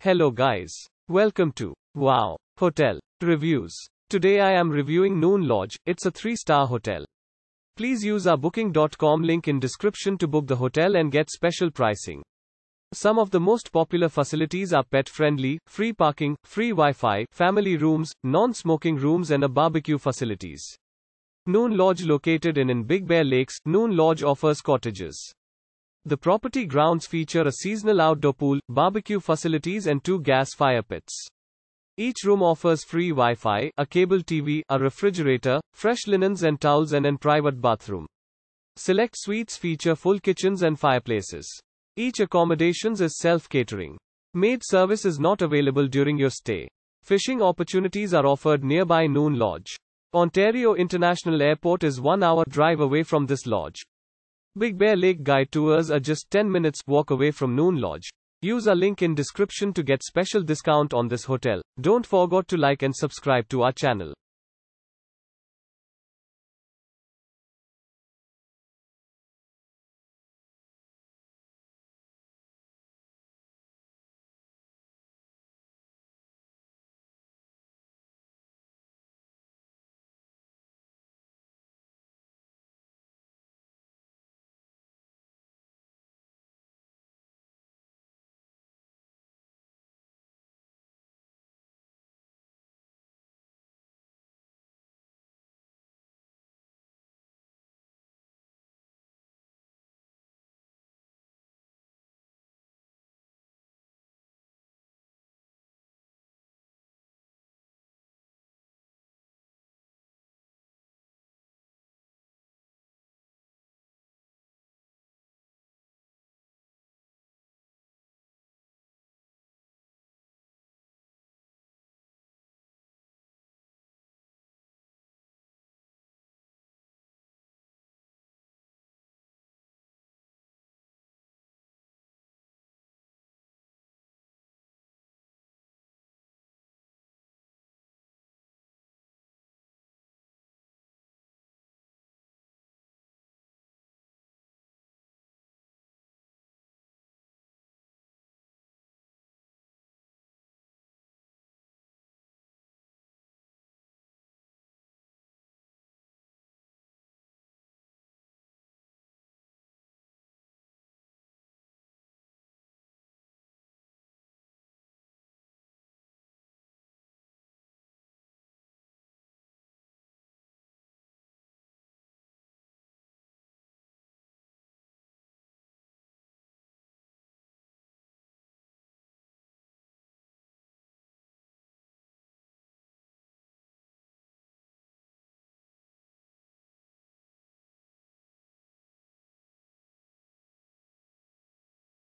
Hello guys. Welcome to Wow Hotel Reviews. Today I am reviewing Noon Lodge. It's a 3-star hotel. Please use our booking.com link in description to book the hotel and get special pricing. Some of the most popular facilities are pet friendly, free parking, free Wi-Fi, family rooms, non-smoking rooms and a barbecue facilities. Noon Lodge located in in Big Bear Lakes, Noon Lodge offers cottages. The property grounds feature a seasonal outdoor pool, barbecue facilities and two gas fire pits. Each room offers free Wi-Fi, a cable TV, a refrigerator, fresh linens and towels and an private bathroom. Select suites feature full kitchens and fireplaces. Each accommodations is self-catering. Maid service is not available during your stay. Fishing opportunities are offered nearby Noon Lodge. Ontario International Airport is 1 hour drive away from this lodge. Big Bear Lake Guide tours are just 10 minutes walk away from Noon Lodge. Use our link in description to get special discount on this hotel. Don't forget to like and subscribe to our channel.